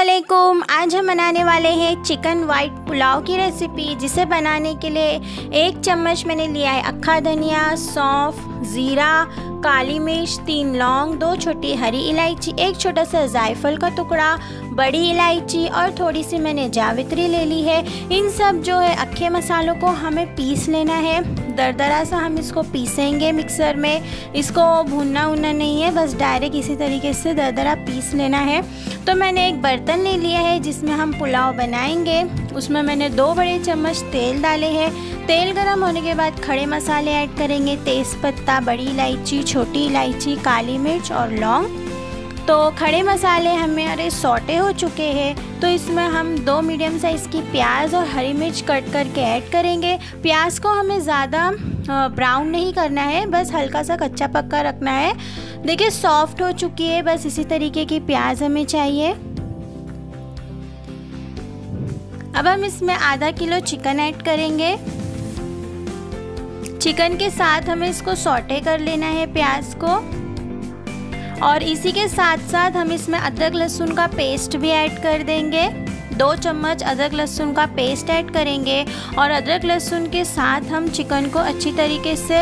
असलकुम आज हम बनाने वाले हैं चिकन वाइट पुलाव की रेसिपी जिसे बनाने के लिए एक चम्मच मैंने लिया है अक्खा धनिया, सौंफ, ज़ीरा, काली मिर्च, तीन लौंग, दो छोटी हरी इलायची, एक छोटा सा जायफल का टुकड़ा, बड़ी इलायची और थोड़ी सी मैंने जावित्री ले ली है। इन सब जो है अक्खे मसालों को हमें पीस लेना है। दरदरा सा हम इसको पीसेंगे मिक्सर में। इसको भूनना उनना नहीं है, बस डायरेक्ट इसी तरीके से दरदरा पीस लेना है। तो मैंने एक बर्तन ले लिया है, जिसमें हम पुलाव बनाएँगे। उसमें मैंने दो बड़े चम्मच तेल डाले हैं। तेल गर्म होने के बाद खड़े मसाले ऐड करेंगे। तेज़पत्ता, बड़ी इलायची, छोटी इलायची, काली मिर्च और लौंग। तो खड़े मसाले हमारे सोटे हो चुके हैं तो इसमें हम दो मीडियम साइज़ की प्याज और हरी मिर्च कट करके ऐड करेंगे। प्याज को हमें ज़्यादा ब्राउन नहीं करना है, बस हल्का सा कच्चा पक्का रखना है। देखिए सॉफ्ट हो चुकी है, बस इसी तरीके की प्याज हमें चाहिए। अब हम इसमें आधा किलो चिकन ऐड करेंगे। चिकन के साथ हमें इसको सोटे कर लेना है प्याज को। और इसी के साथ साथ हम इसमें अदरक लहसुन का पेस्ट भी ऐड कर देंगे। दो चम्मच अदरक लहसुन का पेस्ट ऐड करेंगे और अदरक लहसुन के साथ हम चिकन को अच्छी तरीके से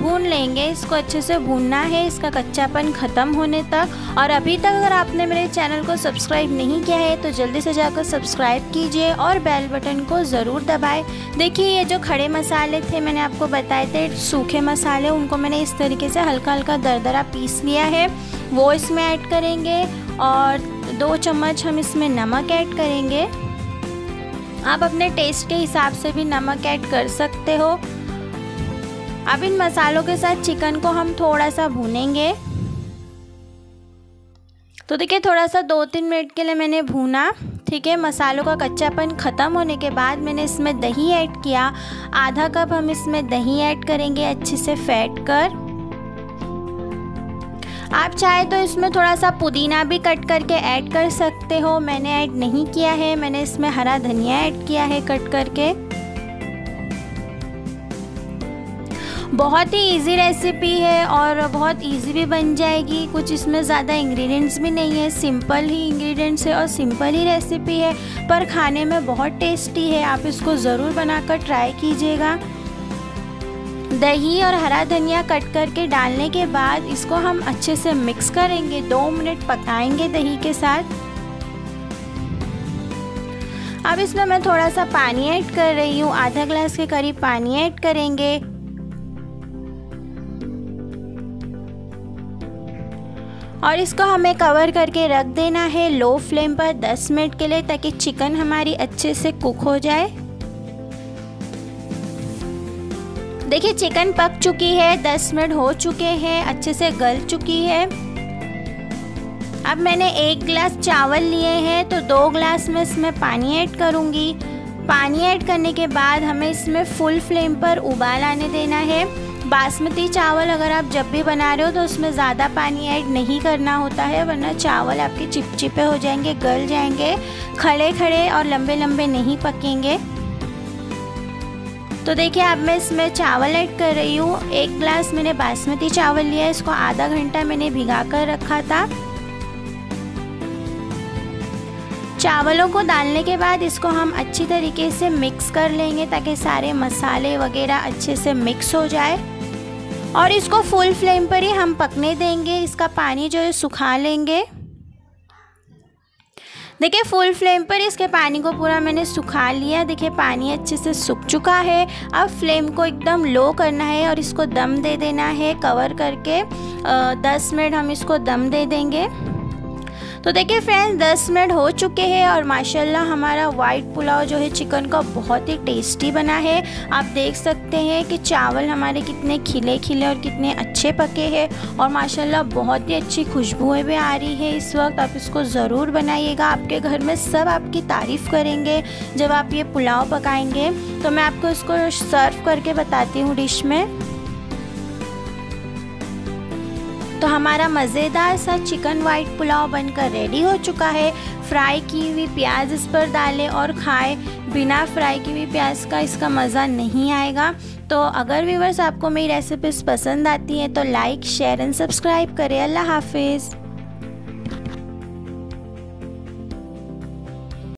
भून लेंगे। इसको अच्छे से भूनना है। इसका कच्चापन ख़त्म होने तक। और अभी तक अगर आपने मेरे चैनल को सब्सक्राइब नहीं किया है तो जल्दी से जाकर सब्सक्राइब कीजिए और बेल बटन को ज़रूर दबाएँ। देखिए, ये जो खड़े मसाले थे, मैंने आपको बताए थे, सूखे मसाले, उनको मैंने इस तरीके से हल्का हल्का दरदरा पीस लिया है। वो इसमें ऐड करेंगे और दो चम्मच हम इसमें नमक ऐड करेंगे। आप अपने टेस्ट के हिसाब से भी नमक ऐड कर सकते हो। अब इन मसालों के साथ चिकन को हम थोड़ा सा भूनेंगे। तो देखिए थोड़ा सा दो तीन मिनट के लिए मैंने भूना। ठीक है, मसालों का कच्चापन ख़त्म होने के बाद मैंने इसमें दही ऐड किया। आधा कप हम इसमें दही ऐड करेंगे अच्छे से फेंट कर। आप चाहे तो इसमें थोड़ा सा पुदीना भी कट करके ऐड कर सकते हो। मैंने ऐड नहीं किया है। मैंने इसमें हरा धनिया ऐड किया है कट करके। बहुत ही इजी रेसिपी है और बहुत इजी भी बन जाएगी। कुछ इसमें ज़्यादा इंग्रेडिएंट्स भी नहीं है। सिंपल ही इंग्रेडिएंट्स है और सिंपल ही रेसिपी है। पर खाने में बहुत टेस्टी है। आप इसको ज़रूर बनाकर ट्राई कीजिएगा। दही और हरा धनिया कट करके डालने के बाद इसको हम अच्छे से मिक्स करेंगे। दो मिनट पकाएँगे दही के साथ। अब इसमें मैं थोड़ा सा पानी ऐड कर रही हूँ। आधा ग्लास के करीब पानी ऐड करेंगे। और इसको हमें कवर करके रख देना है। लो फ्लेम पर 10 मिनट के लिए ताकि चिकन हमारी अच्छे से कुक हो जाए। देखिए चिकन पक चुकी है 10 मिनट हो चुके हैं, अच्छे से गल चुकी है। अब मैंने एक गिलास चावल लिए हैं तो दो गिलास में इसमें पानी ऐड करूँगी। पानी ऐड करने के बाद हमें इसमें फुल फ्लेम पर उबाल आने देना है। बासमती चावल अगर आप जब भी बना रहे हो तो उसमें ज़्यादा पानी ऐड नहीं करना होता है, वरना चावल आपके चिपचिपे हो जाएँगे, गल जाएँगे खड़े खड़े और लंबे लंबे नहीं पकेंगे। तो देखिए, अब मैं इसमें चावल ऐड कर रही हूँ। एक ग्लास मैंने बासमती चावल लिया है। इसको आधा घंटा मैंने भिगा कर रखा था। चावलों को डालने के बाद इसको हम अच्छी तरीके से मिक्स कर लेंगे ताकि सारे मसाले वगैरह अच्छे से मिक्स हो जाए। और इसको फुल फ्लेम पर ही हम पकने देंगे। इसका पानी जो है, सुखा लेंगे। देखिए फुल फ्लेम पर इसके पानी को पूरा मैंने सुखा लिया देखिए, पानी अच्छे से सूख चुका है। अब फ्लेम को एकदम लो करना है और इसको दम दे देना है। कवर करके दस मिनट हम इसको दम दे देंगे। तो देखिए फ्रेंड्स दस मिनट हो चुके हैं और माशाल्लाह हमारा वाइट पुलाव जो है चिकन का बहुत ही टेस्टी बना है। आप देख सकते हैं कि चावल हमारे कितने खिले खिले और कितने अच्छे पके हैं और माशाल्लाह बहुत ही अच्छी खुशबुएँ भी आ रही है। इस वक्त आप इसको ज़रूर बनाइएगा। आपके घर में सब आपकी तारीफ़ करेंगे जब आप ये पुलाव पकाएँगे। तो मैं आपको इसको सर्व करके बताती हूँ डिश में। तो हमारा मज़ेदार सा चिकन वाइट पुलाव बनकर रेडी हो चुका है। फ्राई की हुई प्याज इस पर डालें और खाएँ। बिना फ्राई की हुई प्याज का इसका मज़ा नहीं आएगा। तो अगर व्यूवर्स आपको मेरी रेसिपीज़ पसंद आती हैं तो लाइक शेयर एंड सब्सक्राइब करें। अल्लाह हाफिज़।